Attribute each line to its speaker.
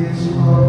Speaker 1: is
Speaker 2: word.